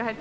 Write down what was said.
Go ahead.